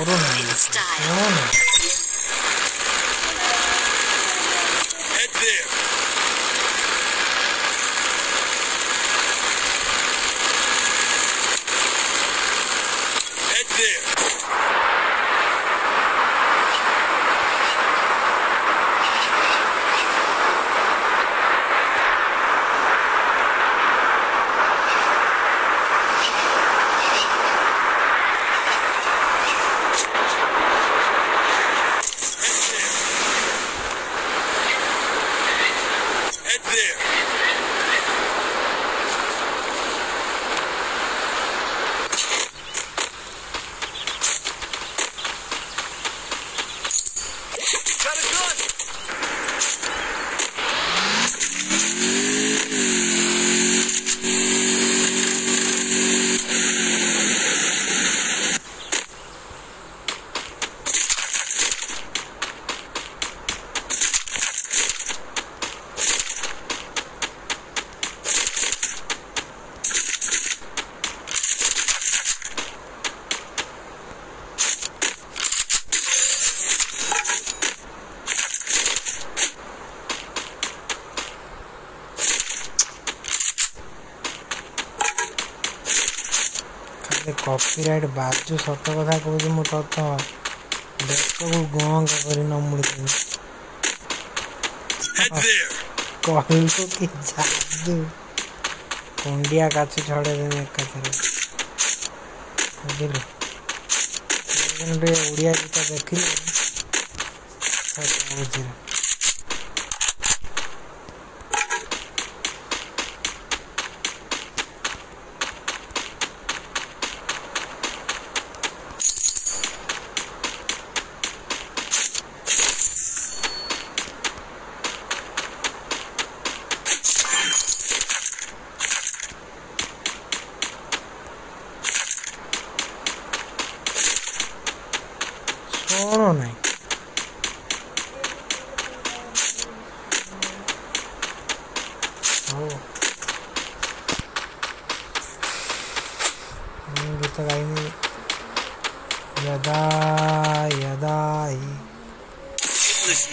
Total name. Total name. ଖାଲି copyright ବାଜୁ ସତ କଥା କହୁଛି ମୁଁ ତତ ବେକକୁ ଗଁ କରି ନ ମୁଡ଼ିଥିଲି Head there. କହିଲୁ କି ଯାଦୁ କୁଣ୍ଡିଆ କାଛୁ ଛଡ଼େଇଦେବି ଏକାଥରେ ବୁଝିଲୁ ଯୋଉଦିନ ଟିକେ ଓଡ଼ିଆ ଗୀତ ଦେଖିଲି ବୁଝିଲ করো নাই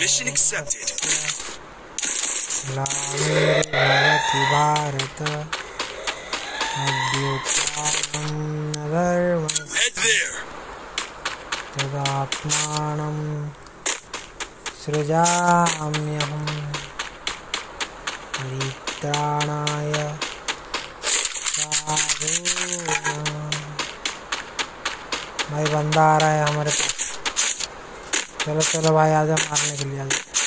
Mission accepted. Bharata. तदात्मानं सृजाम्यहं परित्राणाय भाई बंदा आ रहा है हमारे पास। चलो चलो भाई, आजा मारने के लिए, आजा।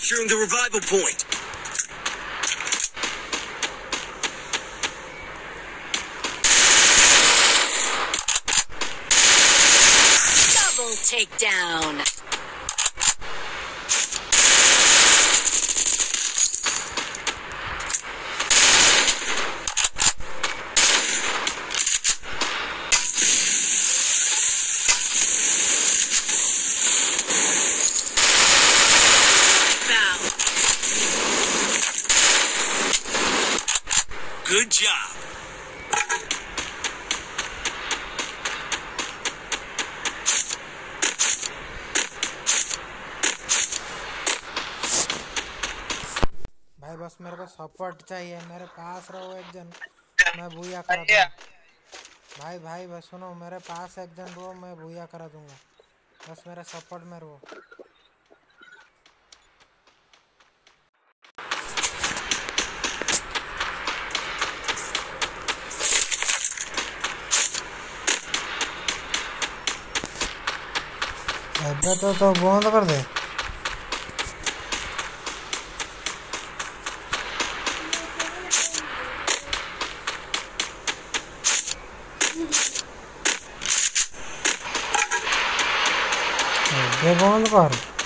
Capturing the revival point. Double takedown. Good job. भाई बस मेरे को सपोर्ट चाहिए मेरे पास रहो एक जन। मैं भूया करा दूँगा। भाई भाई बस सुनो मेरे पास एक जन रहो मैं भूया करा दूँगा। बस मेरे सपोर्ट में रहो। अबे तो तो बंद कर दे अबे बंद कर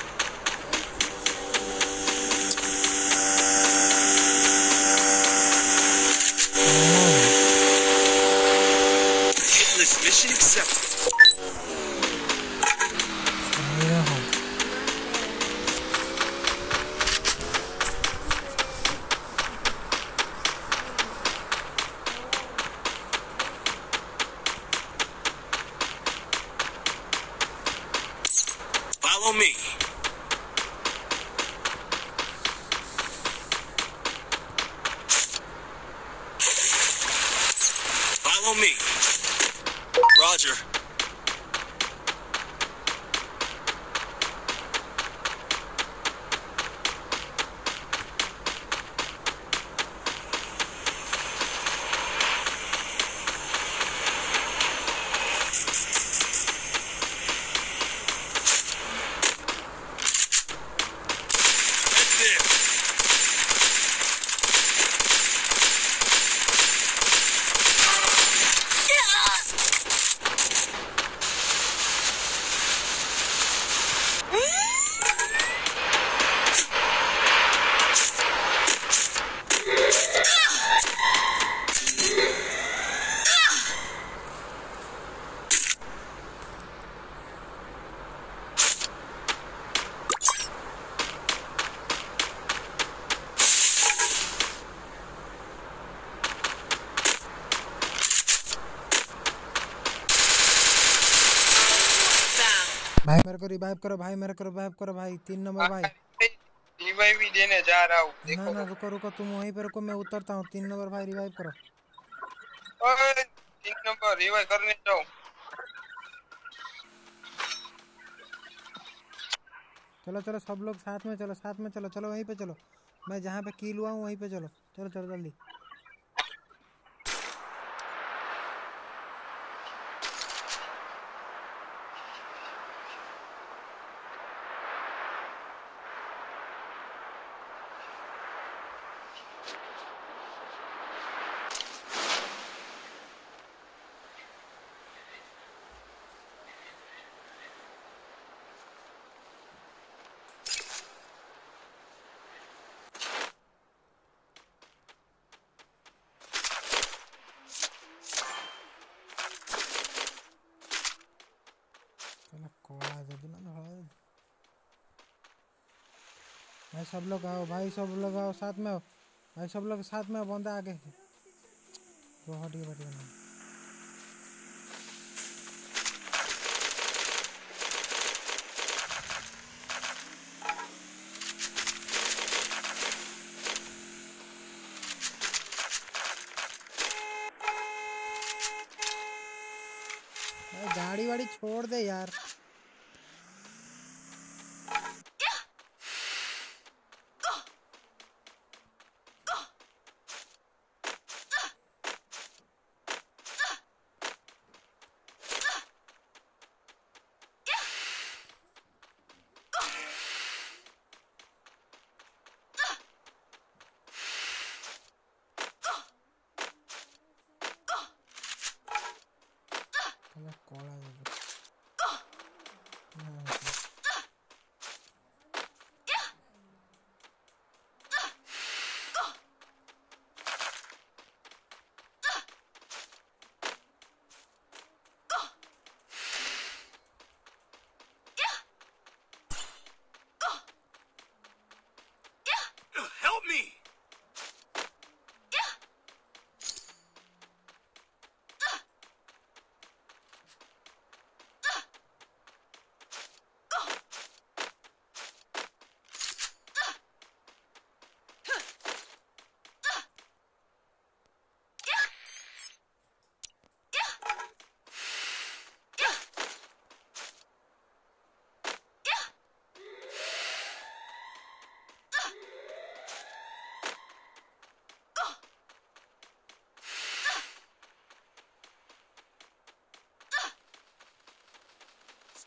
मेरे को रिवाइव करो भाई मेरे को रिवाइव करो भाई। तीन नंबर भाई। रिवाइव भी देने जा रहा हूँ ना देखो ना रुको रुको तुम वहीं पे रुको मैं उतरता हूँ। तीन नंबर भाई रिवाइव करो। ओए, तीन नंबर रिवाइव करने जाओ। चलो चलो सब लोग साथ में चलो साथ में चलो चलो वहीं पे चलो। मैं जहाँ पे कील हुआ हूँ वहीं पे चलो। चलो चलो जल्दी चलो कोड़ा जब ना भाई भाई सब लोग आओ, भाई सब लोग आओ, साथ में आओ। भाई सब लोग साथ में बंदा आगे। वो हटिए हटिए ना। गाड़ी वाड़ी छोड़ दे यार।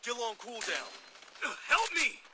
Still on cooldown. Help me!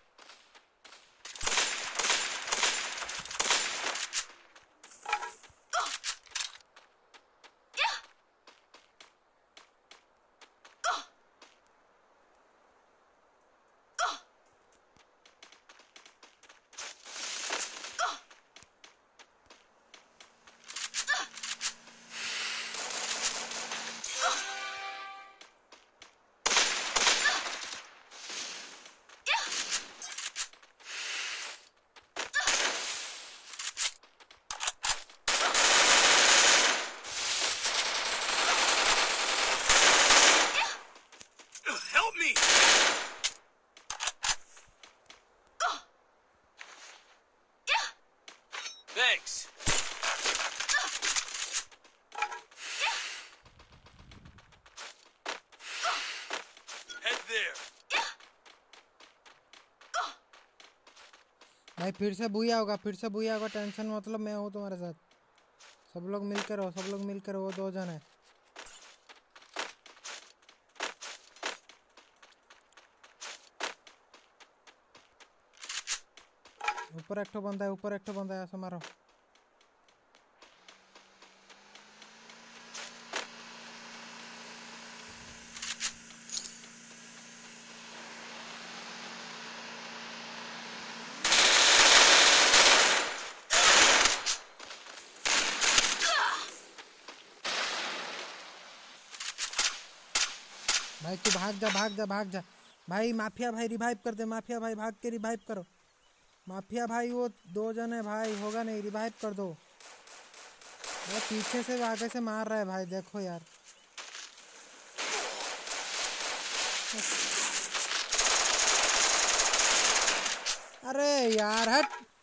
भाई फिर से भूया होगा, फिर से भूया होगा, टेंशन मतलब मैं हूँ तुम्हारे साथ। सब लोग मिलकर हो सब लोग मिलकर हो दो जन। है ऊपर एक बंदा है, ऊपर एक बंदा है, ऐसा मारो। तू भाग जा भाग जा भाग जा। भाई, माफिया भाई रिवाइव कर दे, माफिया भाई, भाग के रिवाइव करो। माफिया भाई, वो दो जन है भाई, होगा नहीं रिवाइव कर दो। वो पीछे से आगे से मार रहा है भाई, देखो यार। अरे यार, हट।